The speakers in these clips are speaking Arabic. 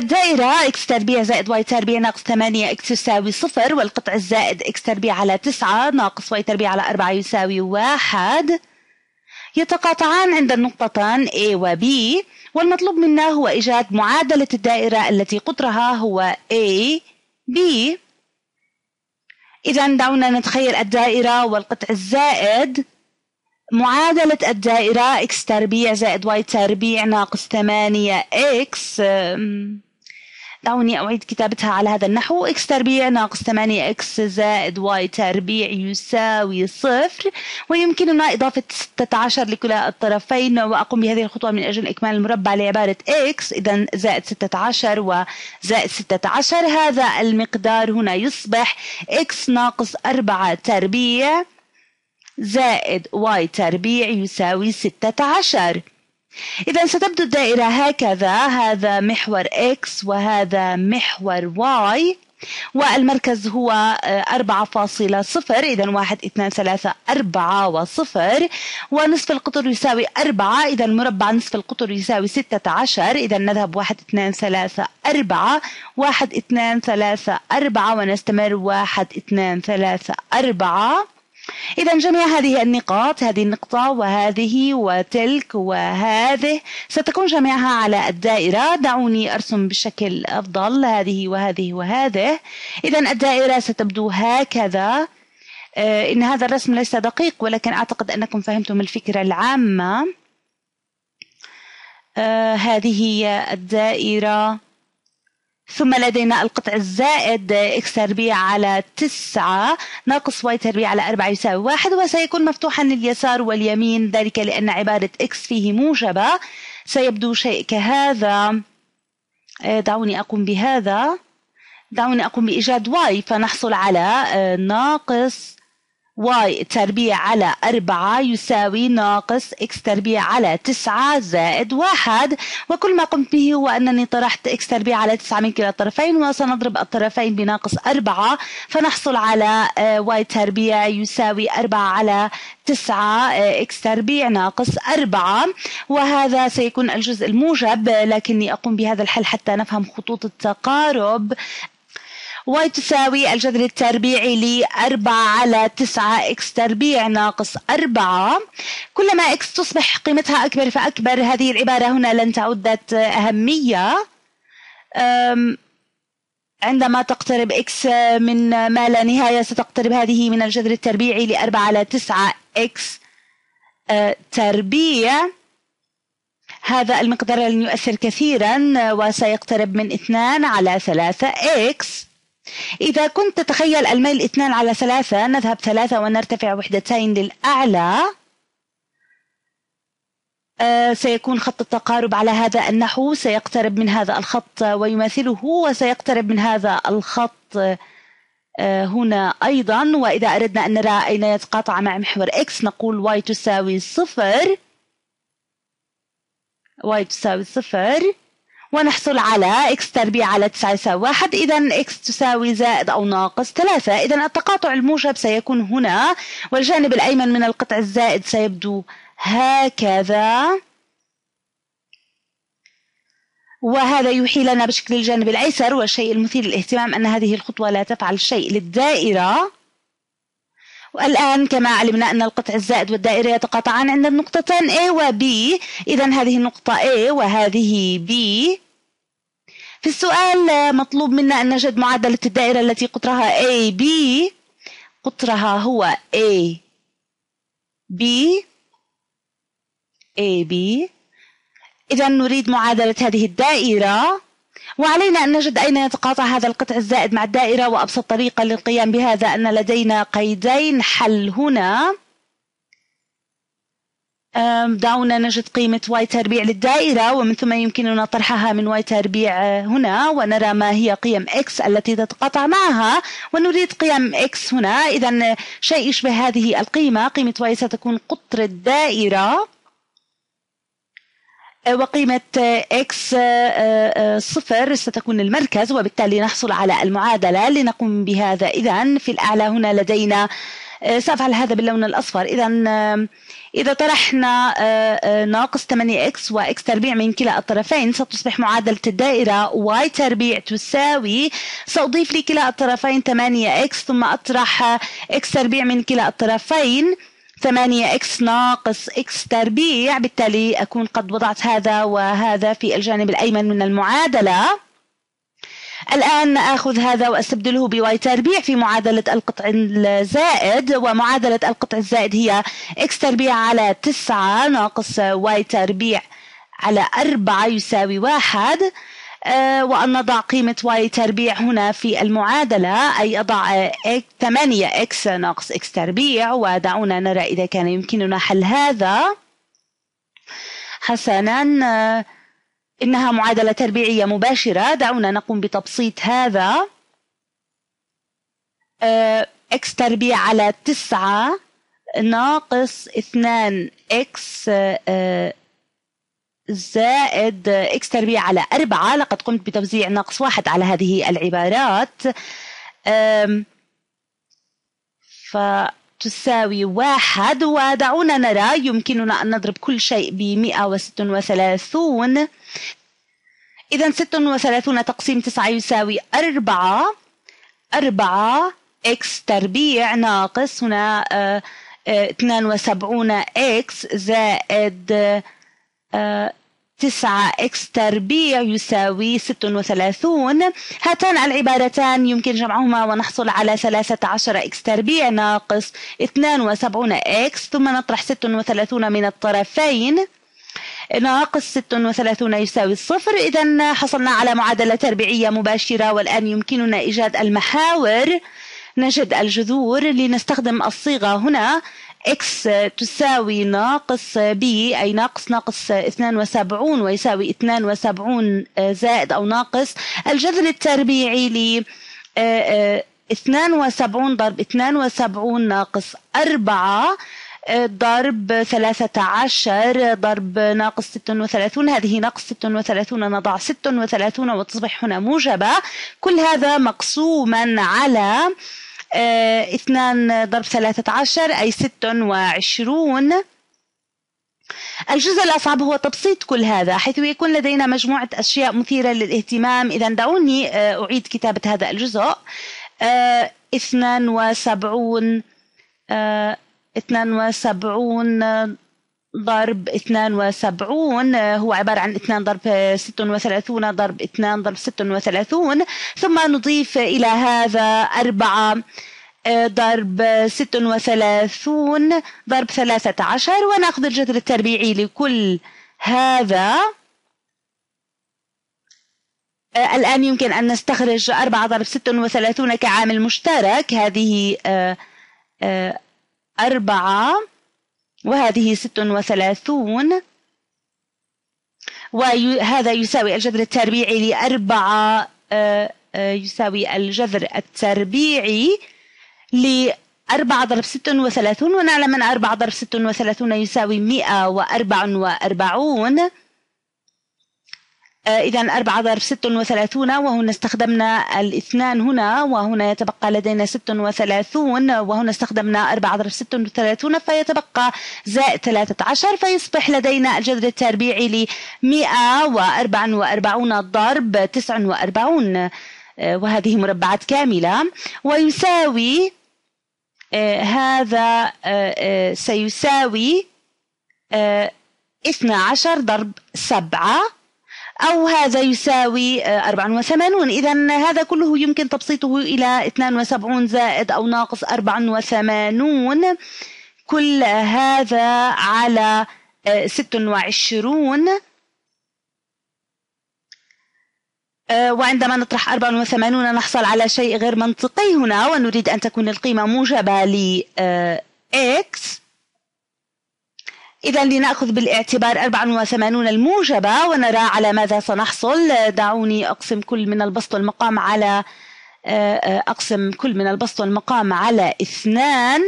الدائرة x تربيع زائد y تربيع ناقص 8 x يساوي صفر والقطع الزائد x تربيع على 9 ناقص y تربيع على 4 يساوي 1 يتقاطعان عند النقطتان A و B والمطلوب منا هو إيجاد معادلة الدائرة التي قطرها هو A B. إذا دعونا نتخيل الدائرة والقطع الزائد. معادلة الدائرة x تربيع زائد y تربيع ناقص 8x دعوني أعيد كتابتها على هذا النحو. x تربيع ناقص 8x زائد y تربيع يساوي صفر ويمكننا إضافة 16 لكلا الطرفين. وأقوم بهذه الخطوة من أجل إكمال المربع لعبارة x إذا زائد 16 وزائد 16 هذا المقدار هنا يصبح x ناقص 4 تربيع زائد y تربيع يساوي 16 إذا ستبدو الدائرة هكذا هذا محور X وهذا محور Y والمركز هو أربعة فاصلة صفر إذا واحد اثنان ثلاثة أربعة وصفر ونصف القطر يساوي أربعة إذا مربع نصف القطر يساوي ستة عشر إذا نذهب واحد اثنان ثلاثة أربعة واحد اثنان ثلاثة أربعة ونستمر واحد اثنان ثلاثة أربعة. إذا جميع هذه النقاط هذه النقطة وهذه وتلك وهذه ستكون جميعها على الدائرة. دعوني أرسم بشكل أفضل هذه وهذه وهذه. إذا الدائرة ستبدو هكذا. آه، إن هذا الرسم ليس دقيق ولكن أعتقد أنكم فهمتم الفكرة العامة. آه، هذه هي الدائرة. ثم لدينا القطع الزائد x تربيع على 9 ناقص y تربيع على 4 يساوي 1 وسيكون مفتوحا لليسار واليمين ذلك لأن عبارة x فيه موجبة. سيبدو شيء كهذا. آه، دعوني أقوم بهذا. دعوني أقوم بإيجاد y فنحصل على آه، ناقص y تربيع على أربعة يساوي ناقص x تربيع على تسعة زائد واحد. وكل ما قمت به هو أنني طرحت x تربيع على تسعة من كلا الطرفين وسنضرب الطرفين بناقص أربعة فنحصل على y تربيع يساوي أربعة على تسعة x تربيع ناقص أربعة. وهذا سيكون الجزء الموجب لكني أقوم بهذا الحل حتى نفهم خطوط التقارب. Y تساوي الجذر التربيعي ل 4 على 9 x تربيع ناقص 4 كلما x تصبح قيمتها أكبر فأكبر. هذه العبارة هنا لن تعد ذات أهمية. عندما تقترب x من ما لا نهاية ستقترب هذه من الجذر التربيعي ل 4 على 9 x أه، تربيع. هذا المقدار لن يؤثر كثيرا وسيقترب من 2 على 3 x إذا كنت تتخيل الميل اثنان على ثلاثة نذهب ثلاثة ونرتفع وحدتين للأعلى. آه سيكون خط التقارب على هذا النحو سيقترب من هذا الخط ويماثله وسيقترب من هذا الخط آه هنا أيضا. وإذا أردنا أن نرى أين يتقاطع مع محور X نقول y تساوي صفر. Y تساوي صفر. ونحصل على x تربيع على 9 يساوي 1 إذا x تساوي زائد أو ناقص 3 إذا التقاطع الموجب سيكون هنا والجانب الأيمن من القطع الزائد سيبدو هكذا. وهذا يوحي لنا بشكل الجانب الأيسر والشيء المثير للاهتمام أن هذه الخطوة لا تفعل شيء. للدائرة والآن كما علمنا أن القطع الزائد والدائرة يتقاطعان عند النقطتين A و B. إذا هذه النقطة A وهذه B. في السؤال مطلوب منا أن نجد معادلة الدائرة التي قطرها A B. قطرها هو A B. A B. إذا نريد معادلة هذه الدائرة. وعلينا أن نجد أين يتقاطع هذا القطع الزائد مع الدائرة وأبسط طريقة للقيام بهذا أن لدينا قيدين. حل هنا. دعونا نجد قيمة y تربيع للدائرة ومن ثم يمكننا طرحها من y تربيع آه، هنا ونرى ما هي قيم x التي تتقاطع معها ونريد قيم x هنا. إذا شيء يشبه هذه القيمة. قيمة y ستكون قطر الدائرة. وقيمة x آه، آه، صفر ستكون المركز وبالتالي نحصل على المعادلة لنقوم بهذا. إذا في الأعلى هنا لدينا سأفعل هذا باللون الأصفر. إذا إذا طرحنا ناقص 8x و x تربيع من كلا الطرفين ستصبح معادلة الدائرة y تربيع تساوي سأضيف لكلا الطرفين 8x ثم أطرح x تربيع من كلا الطرفين. 8x ناقص x تربيع بالتالي أكون قد وضعت هذا وهذا في الجانب الأيمن من المعادلة. الآن أخذ هذا وأستبدله بواي تربيع في معادلة القطع الزائد ومعادلة القطع الزائد هي x تربيع على 9 ناقص y تربيع على 4 يساوي واحد. آه، وأن نضع قيمة y تربيع هنا في المعادلة أي أضع 8x ناقص x تربيع. ودعونا نرى إذا كان يمكننا حل هذا. حسنا آه، إنها معادلة تربيعية مباشرة. دعونا نقوم بتبسيط هذا. آه، x تربيع على تسعة ناقص اثنان x آه، زائد x تربيع على أربعة. لقد قمت بتوزيع ناقص واحد على هذه العبارات. فتساوي واحد. ودعونا نرى يمكننا أن نضرب كل شيء بمئة وست وثلاثون. إذا ست وثلاثون تقسيم تسعة يساوي أربعة. أربعة x تربيع ناقص هنا آه، آه، اثنان وسبعون x زائد آه، تسعة x تربيع يساوي ست وثلاثون. هاتان العبارتان يمكن جمعهما ونحصل على ثلاثة عشر x تربيع ناقص اثنان وسبعون x ثم نطرح ست وثلاثون من الطرفين. ناقص 36 يساوي الصفر إذا حصلنا على معادلة تربيعية مباشرة والآن يمكننا إيجاد المحاور. نجد الجذور لنستخدم الصيغة هنا. X تساوي ناقص b أي ناقص ناقص 72 ويساوي 72 زائد أو ناقص الجذر التربيعي ل 72 ضرب 72 ناقص 4 ضرب ثلاثة عشر ضرب ناقص ست وثلاثون. هذه ناقص ست وثلاثون نضع ست وثلاثون وتصبح هنا موجبة. كل هذا مقسوما على آه، اثنان ضرب ثلاثة عشر أي ست وعشرون. الجزء الأصعب هو تبسيط كل هذا حيث يكون لدينا مجموعة أشياء مثيرة للاهتمام. إذا دعوني آه، أعيد كتابة هذا الجزء. آه، اثنان وسبعون 72 ضرب 72 هو عبارة عن 2 ضرب 36 ضرب 2 ضرب 36 ثم نضيف إلى هذا 4 ضرب 36 ضرب 13 ونأخذ الجذر التربيعي لكل هذا. الآن يمكن أن نستخرج 4 ضرب 36 كعامل مشترك. هذه أربعة. وهذه ست وثلاثون. وهذا يساوي الجذر التربيعي لأربعة آه، آه، يساوي الجذر التربيعي لأربعة ضرب ست وثلاثون ونعلم أن أربعة ضرب ست وثلاثون يساوي مئة وأربع وأربعون. آه، إذا أربعة ضرب ست وثلاثون وهنا استخدمنا الاثنان هنا وهنا يتبقى لدينا ست وثلاثون وهنا استخدمنا أربعة ضرب ست وثلاثون فيتبقى زائد ثلاثة عشر فيصبح لدينا الجذر التربيعي لمئة وأربع وأربعون ضرب تسع وأربعون. آه، وهذه مربعات كاملة. ويساوي آه، هذا سيساوي اثنى عشر ضرب سبعة. أو هذا يساوي 84 آه، إذا هذا كله يمكن تبسيطه إلى 72 زائد أو ناقص 84 كل هذا على 26 آه، آه، وعندما نطرح 84 نحصل على شيء غير منطقي هنا ونريد أن تكون القيمة موجبة ل x إذا لنأخذ بالاعتبار 84 الموجبة ونرى على ماذا سنحصل. دعوني أقسم كل من البسط والمقام على آه، آه، أقسم كل من البسط والمقام على اثنان.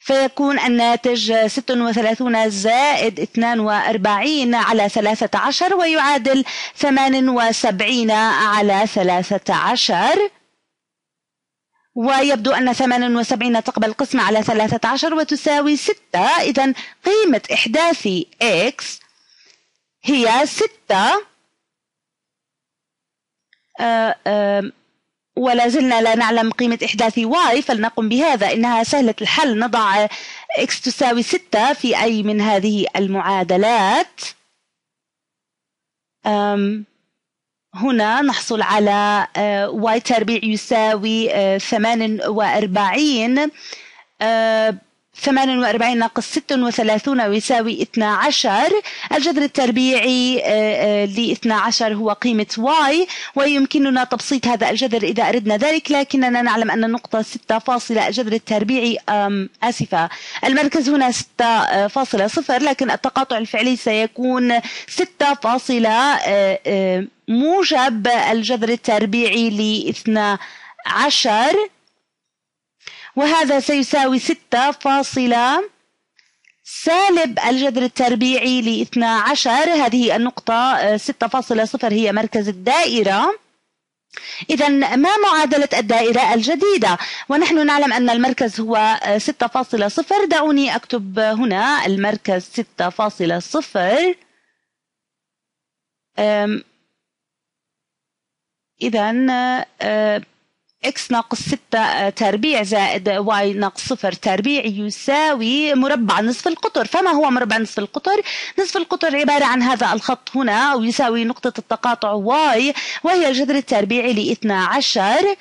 فيكون الناتج 36 زائد 42 على 13 ويعادل 78 على 13 ويبدو أن 78 تقبل القسمة على 13 وتساوي 6 إذا قيمة إحداثي x هي 6 ولا زلنا لا نعلم قيمة إحداث y فلنقم بهذا. إنها سهلة الحل. نضع x تساوي 6 في أي من هذه المعادلات. هنا نحصل على y تربيع يساوي 48 48 ناقص 36 ويساوي 12 الجذر التربيعي آه، آه، ل 12 هو قيمة y ويمكننا تبسيط هذا الجذر إذا أردنا ذلك لكننا نعلم أن النقطة 6 فاصلة الجذر التربيعي آسفة. المركز هنا 6.0 لكن التقاطع الفعلي سيكون 6 فاصلة آه، موجب الجذر التربيعي ل 12 وهذا سيساوي ستة فاصلة سالب الجذر التربيعي ل 12 هذه النقطة 6.0 آه، هي مركز الدائرة. إذا ما معادلة الدائرة الجديدة؟ ونحن نعلم أن المركز هو 6.0 آه، دعوني أكتب هنا المركز 6.0 إذا آه، x ناقص 6 آه، تربيع زائد y ناقص 0 تربيع يساوي مربع نصف القطر. فما هو مربع نصف القطر؟ نصف القطر عبارة عن هذا الخط هنا أو يساوي نقطة التقاطع y وهي الجذر التربيعي ل 12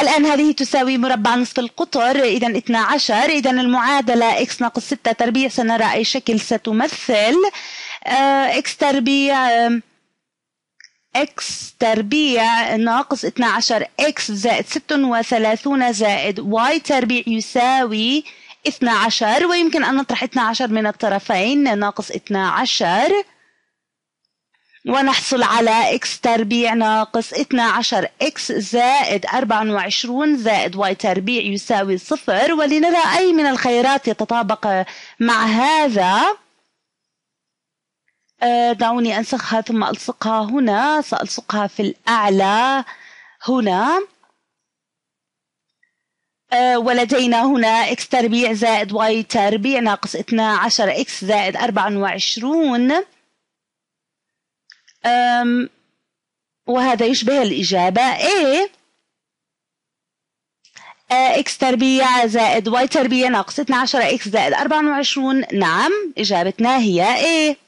الآن هذه تساوي مربع نصف القطر إذا 12 إذا المعادلة x ناقص 6 تربيع سنرى أي شكل ستمثل. آه، x تربيع x تربيع ناقص 12 x زائد 36 زائد y تربيع يساوي 12 ويمكن أن نطرح 12 من الطرفين ناقص 12 ونحصل على x تربيع ناقص 12 x زائد 24 زائد y تربيع يساوي صفر. ولنرى أي من الخيارات يتطابق مع هذا. دعوني أنسخها ثم ألصقها هنا. سألصقها في الأعلى هنا. آه، ولدينا هنا x تربيع زائد y تربيع ناقص 12 x زائد 24 وهذا يشبه الإجابة. A آه، x تربيع زائد y تربيع ناقص 12 x زائد 24 نعم إجابتنا هي A.